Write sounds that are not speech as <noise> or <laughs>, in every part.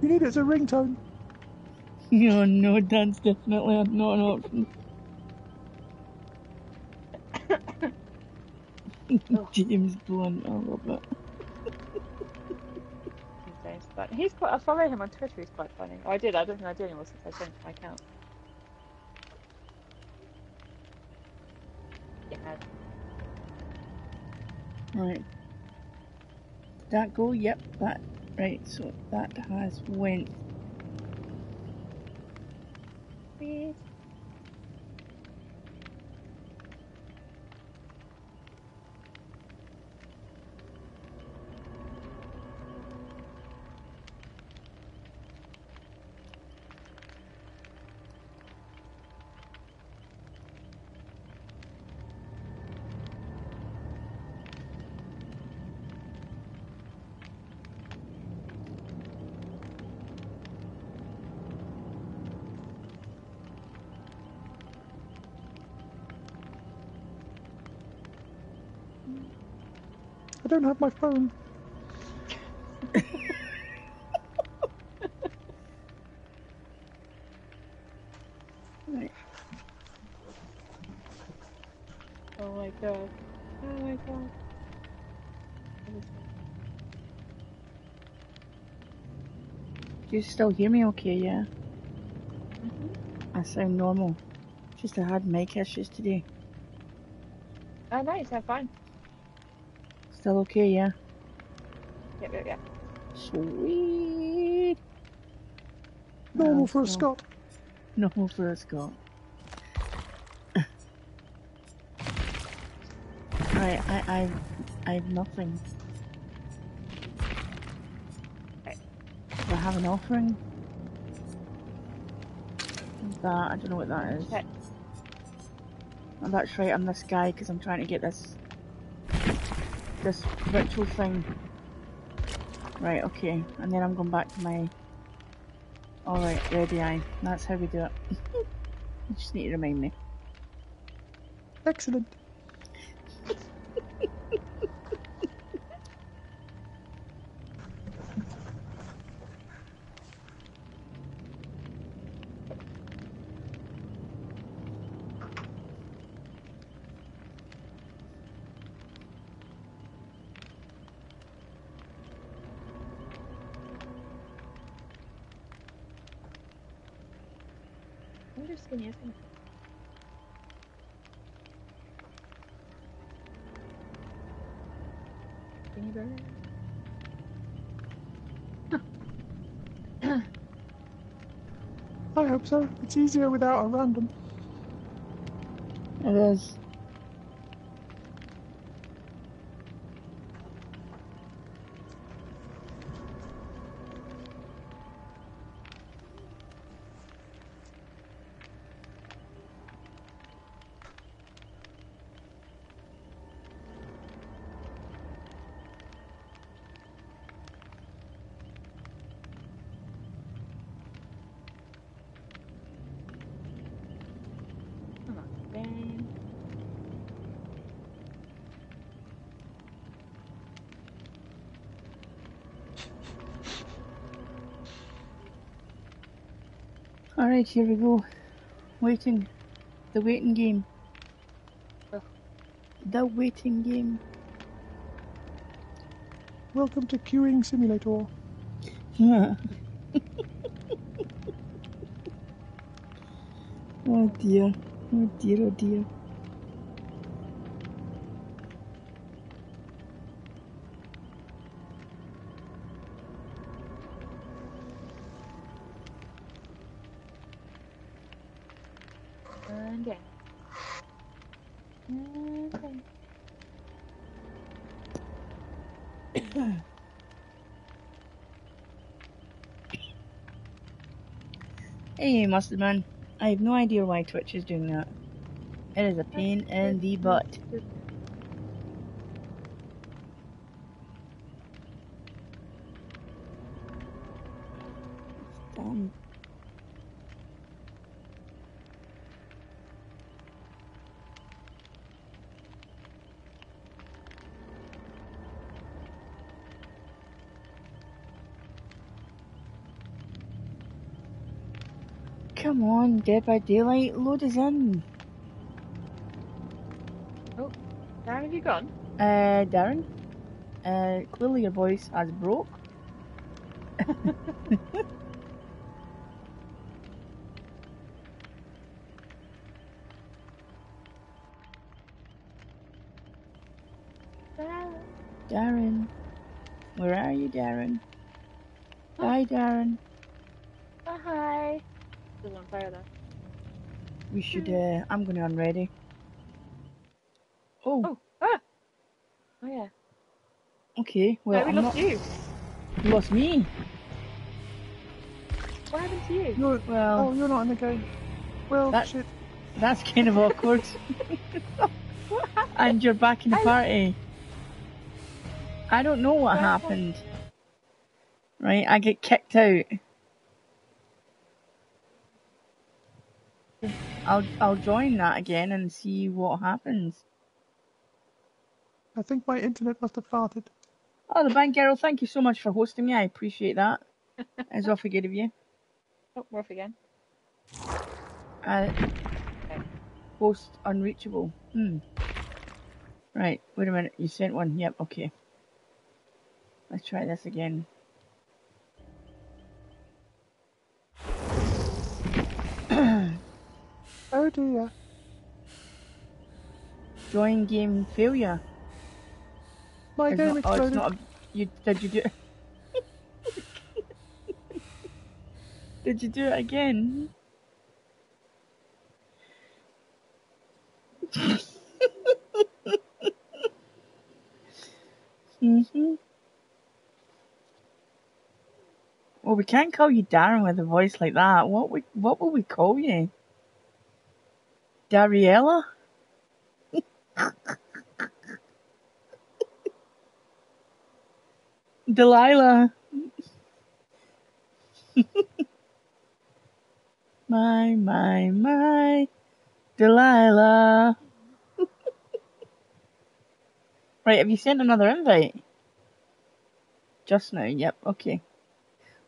You need it as a ringtone. No, no, that's definitely not an option. <coughs> Oh. James Blunt, I love it. James Blunt. He's quite. I follow him on Twitter. He's quite funny. Oh, I did. I don't think I do anymore since I changed my account. Yeah. Right. Did that go? Yep, that. Right, so that has went. I don't have my phone. Right. <laughs> Oh my god. Oh my god. Do you still hear me okay, yeah? Mm-hmm. I sound normal. Just I had mic issues today. Oh no, you sound fine. Still okay, yeah? Yep, yep, yep. Sweet. Normal for a so- Scot. Normal for a Scot. Right, I, I, I have nothing. Do I have an offering? That, I don't know what that is. Okay. Oh, that's right, I'm this guy because I'm trying to get this this virtual thing. Right, okay. And then I'm going back to my Alright, ready eye. That's how we do it. <laughs> you just need to remind me. Excellent. <laughs> I'm just gonna use them. Skinny bird. <coughs> I hope so. It's easier without a random. It is. Come on, Ben. Alright, here we go. Waiting. The waiting game. The waiting game. Welcome to Queuing Simulator. <laughs> oh dear. Oh dear, oh dear. Hey, Mustard Man. I have no idea why Twitch is doing that. It is a pain in the butt. Damn. Come on, Dead by Daylight, load us in. Oh, Darren, have you gone? Uh, Darren, uh, clearly your voice has broke. Darren. <laughs> Darren, where are you, Darren? Hi, Darren. Oh, hi. Still on fire though. We should, uh, I'm going to unready. Oh, Oh, ah! Oh yeah. okay. Well, no, we I'm lost not. you. You lost me. What happened to you? You're, Well, oh, you're not in the game. Well, That- shit. that's kind of awkward. What <laughs> happened? and you're back in the I- party. I don't know what What happened. Right, I get kicked out. I'll I'll join that again and see what happens. I think my internet must have farted. Oh, the bank girl, thank you so much for hosting me. I appreciate that. It's awfully good of you. Oh, we're off again. Uh, host unreachable. Hmm. Right, wait a minute. You sent one. Yep, okay. Let's try this again. Oh dear. Join game failure. My It's game not, oh, it's not. A, you did you do? <laughs> did you do it again? mhm. Well, we can't call you Darren with a voice like that. What we what will we call you? Dariella? <laughs> Delilah. <laughs> my, my, my. Delilah. <laughs> right, have you sent another invite? Just now, yep, okay.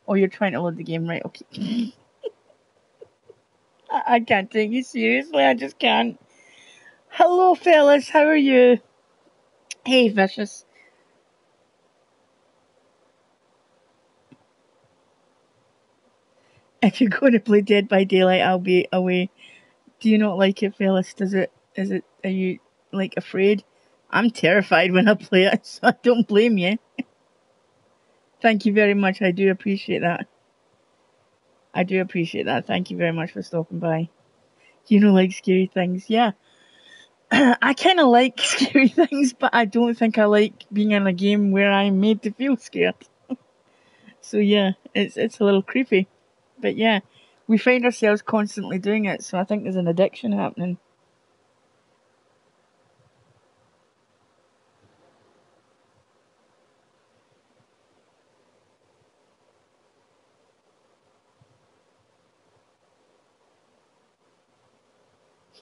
Oh, you're trying to load the game, right, okay. I, can't take you seriously, I just can't. Hello, fellas, how are you? Hey, Vicious. If you're going to play Dead by Daylight, I'll be away. Do you not like it, Phyllis? Does it? Is it? Are you like afraid? I'm terrified when I play it, <laughs> so I don't blame you. Thank you very much. I do appreciate that. I do appreciate that. Thank you very much for stopping by. You know, like scary things, yeah. <clears throat> I kind of like <laughs> scary things, but I don't think I like being in a game where I'm made to feel scared. <laughs> so yeah, it's it's a little creepy. But yeah, we find ourselves constantly doing it, so I think there's an addiction happening.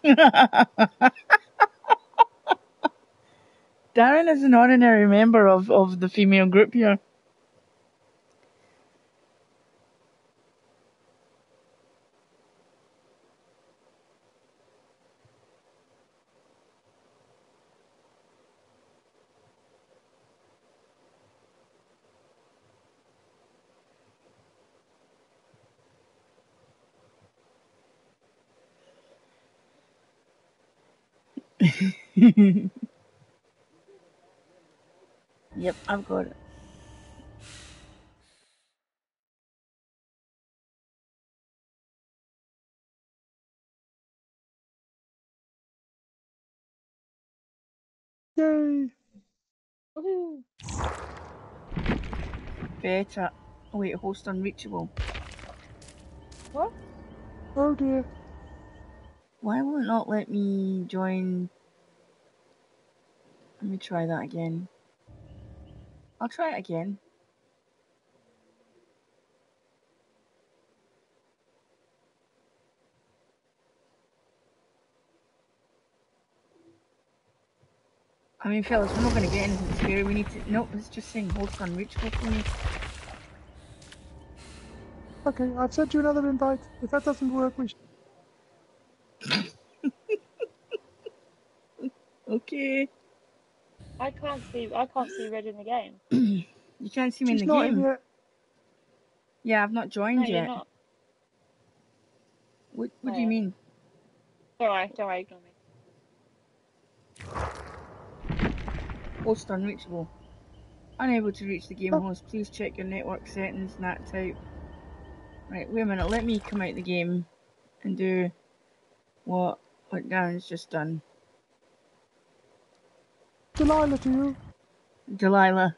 <laughs> Darren is an ordinary member of, of the female group here. <laughs> Yep, I've got it. Yay! Woohoo! Better. Oh wait, host unreachable. What? Oh dear. Why will it not let me join? Let me try that again. I'll try it again. I mean, fellas, we're not going to get anything scary. We need to. Nope, it's just saying host unreachable for me. Okay, I've sent you another invite. If that doesn't work, we. Sh- <laughs> Okay. I can't see. I can't see red in the game. <clears throat> You can't see me She's in the game. in. Yeah, I've not joined No, you're yet. not. What, what Oh, do you mean? Don't worry. Don't worry. Ignore me. Host unreachable. Unable to reach the game host. Please check your network settings and that type. Right, wait a minute. Let me come out of the game and do what what Darren's just done. Delilah to you. Delilah.